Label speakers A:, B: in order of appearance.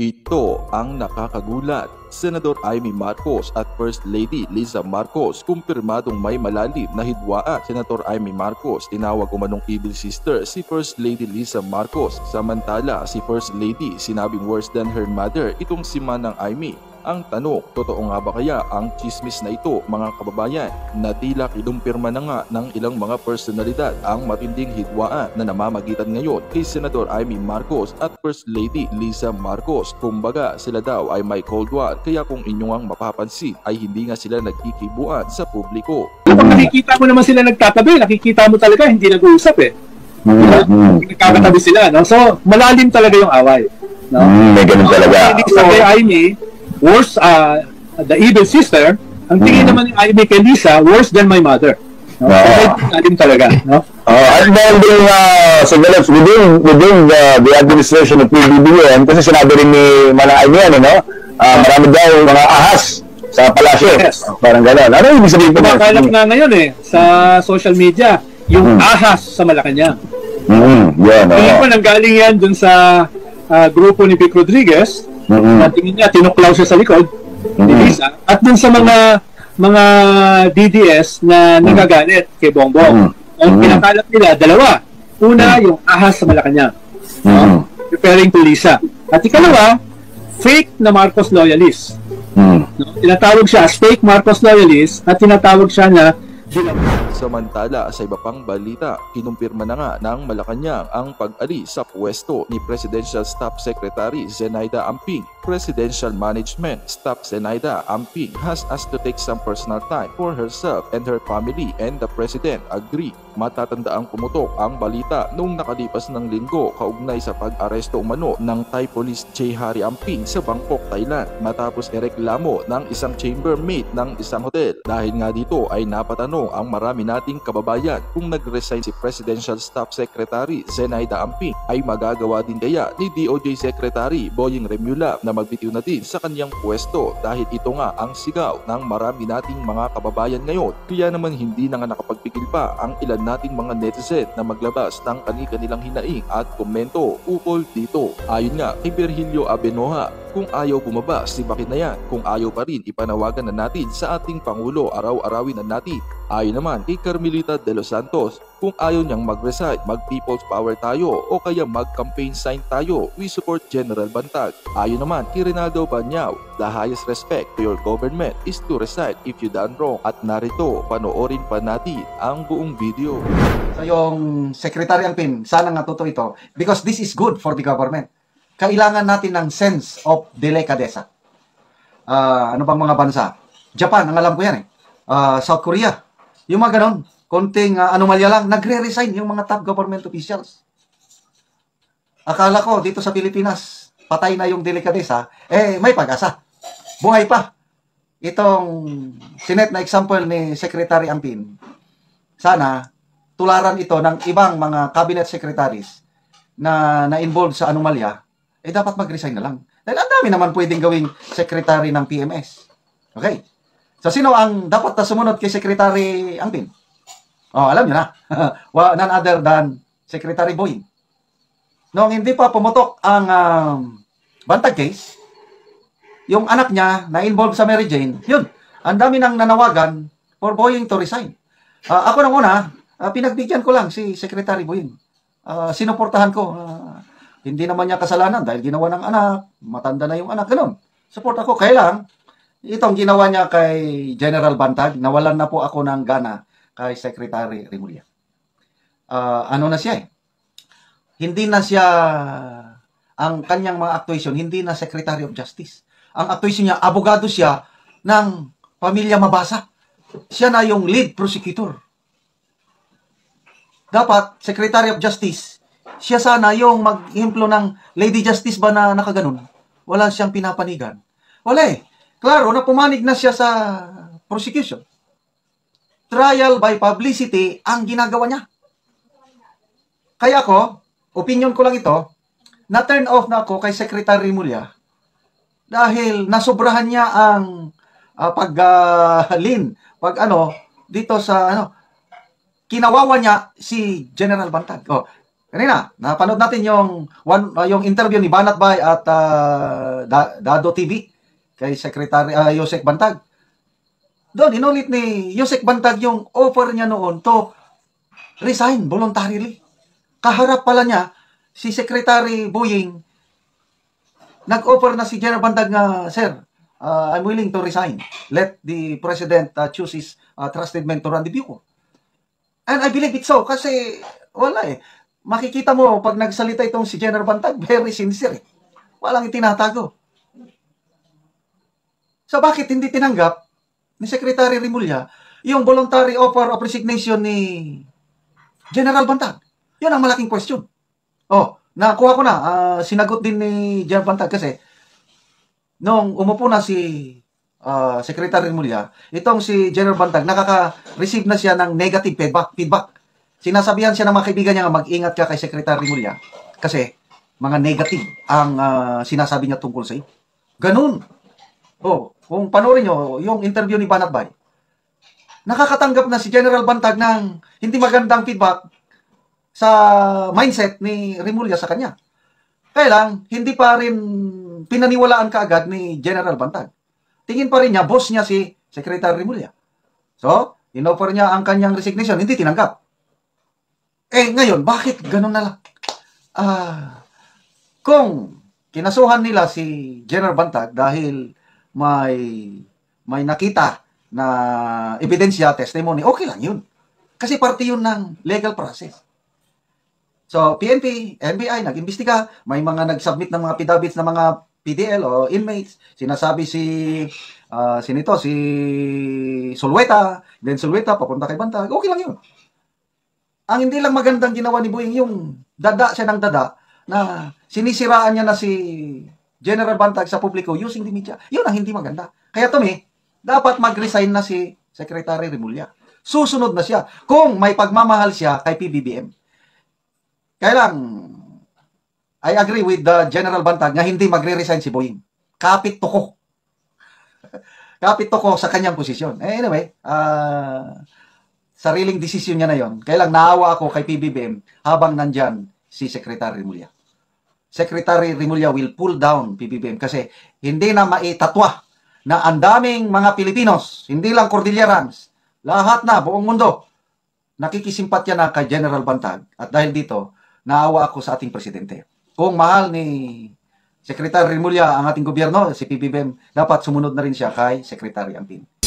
A: Ito ang nakakagulat. Senador Amy Marcos at First Lady Liza Marcos kumpirmadong may malalim na hidwaan. Senator Amy Marcos tinawag umanong evil sister si First Lady Liza Marcos. Samantala si First Lady sinabing worse than her mother itong si Manang Amy. Ang tanong, totoo nga ba kaya ang chismis na ito mga kababayan na tila kinumpirma na nga ng ilang mga personalidad ang matinding hidwaan na namamagitan ngayon kay Senador Amy Marcos at First Lady Lisa Marcos. Kumbaga sila daw ay may cold war kaya kung inyong ang mapapansin ay hindi nga sila nagkikibuan sa publiko.
B: Kapag nakikita mo naman sila nagtatabi, nakikita mo talaga hindi nag-uusap eh.
C: Mm,
B: Nagkakatabi sila, no? So, malalim talaga yung away. No?
C: mm, may ganun talaga.
B: Hindi sa kay Amy, worse, uh, the evil sister, ang tingin
C: Mm.
B: naman ni Amy kay Lisa, worse than my mother. No? So,
C: Oo.
B: malalim talaga. No?
C: Oh, at dahil din uh, sa Galaps, within, within the, the administration of PBBM, kasi sinabi rin ni Manang Amy, ano, no? Uh, marami daw mga ahas sa palasyo.
B: Yes.
C: Parang gano'n. Ano yung ibig sabihin ko?
B: Kumakalat nga ngayon eh, sa social media, yung
C: Mm.
B: ahas sa Malacanang.
C: Mm, yan,
B: Tingin ko
C: oo.
B: nanggaling yan dun sa ah, grupo ni Vic Rodriguez,
C: Mm,
B: na tingin niya, tinuklaw siya sa likod
C: Mm.
B: Lisa, at dun sa mga mga DDS na nagagalit kay Bongbong.
C: Mm.
B: Ang pinakalat nila, dalawa. Una, yung ahas sa Malacanang.
C: mm,
B: referring to Lisa. At ikalawa, fake na Marcos loyalist.
C: mm.
B: No? Tinatawag siya as fake Marcos loyalist at tinatawag siya na
A: Samantala sa iba pang balita, kinumpirma na nga ng Malacanang ang pag-alis sa pwesto ni Presidential Staff Secretary Zenaida Amping. Presidential Management Staff Zenaida Amping has asked to take some personal time for herself and her family and the President agree. Matatandaang pumutok ang balita noong nakalipas ng linggo kaugnay sa pag-aresto umano ng Thai Police J. Harry Amping sa Bangkok, Thailand matapos ireklamo ng isang chambermate ng isang hotel. Dahil nga dito ay napatanong ang marami nating kababayan kung nag-resign si Presidential Staff Secretary Zenaida Amping ay magagawa din kaya ni DOJ Secretary Boying Remulla na magbitiw na din sa kanyang pwesto dahil ito nga ang sigaw ng marami nating mga kababayan ngayon. Kaya naman hindi na nga nakapagpigil pa ang ilan nating mga netizen na maglabas ng kani-kanilang hinaing at komento ukol dito. Ayon nga kay Virgilio Abenoha, kung ayaw bumaba, sibakin na yan. Kung ayaw pa rin, ipanawagan na natin sa ating Pangulo, araw-arawin na natin. Ayon naman kay Carmelita de los Santos, kung ayaw niyang mag-resign, mag-people's power tayo o kaya mag-campaign sign tayo, we support General Bantag. Ayon naman kay Rinaldo Banyao, the highest respect to your government is to resign if you done wrong. At narito, panoorin pa natin ang buong video.
D: So yung Secretary Angpin, sana nga totoo ito because this is good for the government. Kailangan natin ng sense of delicadeza. Ah, ano bang mga bansa? Japan, ang alam ko yan eh. Ah, South Korea. Yung mga ganon, konting ah, anomalya lang, nagre-resign yung mga top government officials. Akala ko dito sa Pilipinas, patay na yung delicadeza, eh may pag-asa. Buhay pa. Itong sinet na example ni Secretary Angpin, sana tularan ito ng ibang mga cabinet secretaries na na-involved sa anomalya, eh dapat mag-resign na lang. Dahil ang dami naman pwedeng gawing secretary ng PMS. Okay. So, sino ang dapat na sumunod kay Secretary Angpin? Oh, alam niyo na. Wa- None other than Secretary Boying. Noong hindi pa pumutok ang um, Bantag case, yung anak niya na involved sa Mary Jane, yun, ang dami nang nanawagan for Boying to resign. Ah, ako nang una, ah, pinagbigyan ko lang si Secretary Boying. Ah, sinuportahan ko. Ah, hindi naman niya kasalanan dahil ginawa ng anak, matanda na yung anak, ganun. Support ako. Kaya lang, itong ginawa niya kay General Bantag, nawalan na po ako ng gana kay Secretary Remulla. Ah, ano na siya eh. Hindi na siya, ang kanyang mga actuation, hindi na Secretary of Justice. Ang actuation niya, abogado siya ng pamilya mabasa. Siya na yung lead prosecutor. Dapat, Secretary of Justice, siya sana yung mag-implo ng Lady Justice ba na nakaganon. Wala siyang pinapanigan. Wala eh. Klaro na pumanig na siya sa prosecution. Trial by publicity ang ginagawa niya. Kaya ako, opinion ko lang ito, na turn off na ako kay Secretary Mulya dahil nasobrahan niya ang pag ah, lean, pag ano, dito sa ano, kinawawa niya si General Bantag. Oh, Kanina, napanood natin yung one uh, yung interview ni Banat Bay at uh, Da- Dado TV kay Secretary uh, Yosek Bantag. Doon, inulit ni Yosek Bantag yung offer niya noon to resign voluntarily. Kaharap pala niya si Secretary Boying nag-offer na si General Bantag nga, Sir, uh, I'm willing to resign. Let the President uh, choose his uh, trusted men to run the Bureau. And I believe it's so kasi wala eh. Makikita mo pag nagsalita itong si General Bantag, very sincere eh. Walang itinatago. So bakit hindi tinanggap ni Secretary Rimulya yung voluntary offer of resignation ni General Bantag? Yun ang malaking question. Oh, nakuha ko na. ah, sinagot din ni General Bantag kasi nung umupo na si ah, Secretary Rimulya, itong si General Bantag, nakaka-receive na siya ng negative feedback. feedback. Sinasabihan siya ng mga kaibigan niya nga mag-ingat ka kay Secretary Rimulya kasi mga negative ang ah, sinasabi niya tungkol sa iyo. Ganun. Oh, kung panoorin nyo, yung interview ni Banat nakakatanggap na si General Bantag ng hindi magandang feedback sa mindset ni Rimulya sa kanya. Kaya lang, hindi pa rin pinaniwalaan kaagad ni General Bantag. Tingin pa rin niya, boss niya si Secretary Rimulya. So, inoffer niya ang kanyang resignation, hindi tinanggap. Eh, ngayon, bakit ganun na lang? Ah, kung kinasuhan nila si General Bantag dahil may may nakita na ebidensya, testimony, okay lang yun. Kasi parte yun ng legal process. So, PNP, NBI, nag-imbestiga, may mga nag-submit ng mga pidabits ng mga PDL o inmates, sinasabi si ah, sinito, si Sulweta, then Sulweta, papunta kay Bantag, okay lang yun. Ang hindi lang magandang ginawa ni Boying, yung dada siya ng dada, na sinisiraan niya na si General Bantag sa publiko using the media. Yun ang hindi maganda. Kaya to me, dapat mag-resign na si Secretary Remulla. Susunod na siya. Kung may pagmamahal siya kay PBBM. Kaya lang, I agree with the General Bantag na hindi magre-resign si Boying. Kapit tuko. Kapit tuko sa kanyang posisyon. Eh, anyway, ah sariling desisyon niya na yon. Kaya lang naawa ako kay PBBM habang nandyan si Secretary Rimulya. Secretary Rimulya will pull down PBBM kasi hindi na maitatwa na ang daming mga Pilipinos, hindi lang Cordillerans, lahat na, buong mundo, nakikisimpatya na kay General Bantag. At dahil dito, naawa ako sa ating presidente. Kung mahal ni Secretary Rimulya ang ating gobyerno, si PBBM, dapat sumunod na rin siya kay Secretary Ampin.